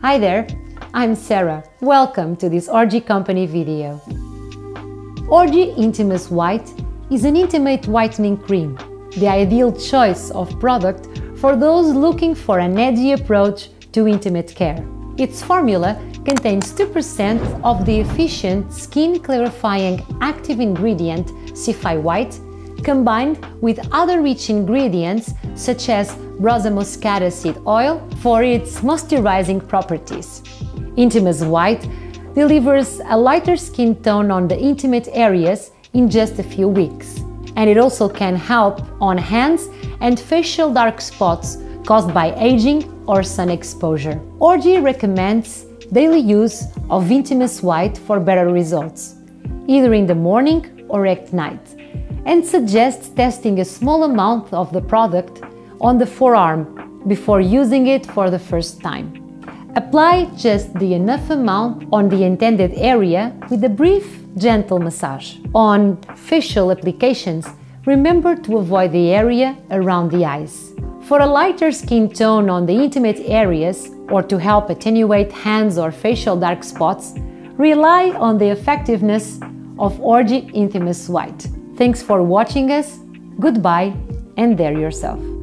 Hi there, I'm Sarah. Welcome to this Orgie Company video. Orgie Intimus White is an intimate whitening cream, the ideal choice of product for those looking for an edgy approach to intimate care. Its formula contains 2% of the efficient skin clarifying active ingredient SepiWhite combined with other rich ingredients such as Rosa moschata seed oil for its moisturizing properties. Intimus White delivers a lighter skin tone on the intimate areas in just a few weeks. And it also can help on hands and facial dark spots caused by aging or sun exposure. Orgie recommends daily use of Intimus White for better results, either in the morning or at night and suggests testing a small amount of the product on the forearm before using it for the first time. Apply just the enough amount on the intended area with a brief, gentle massage. On facial applications, remember to avoid the area around the eyes. For a lighter skin tone on the intimate areas or to help attenuate hands or facial dark spots, rely on the effectiveness of Orgie Intimus White. Thanks for watching us, goodbye, and dare yourself.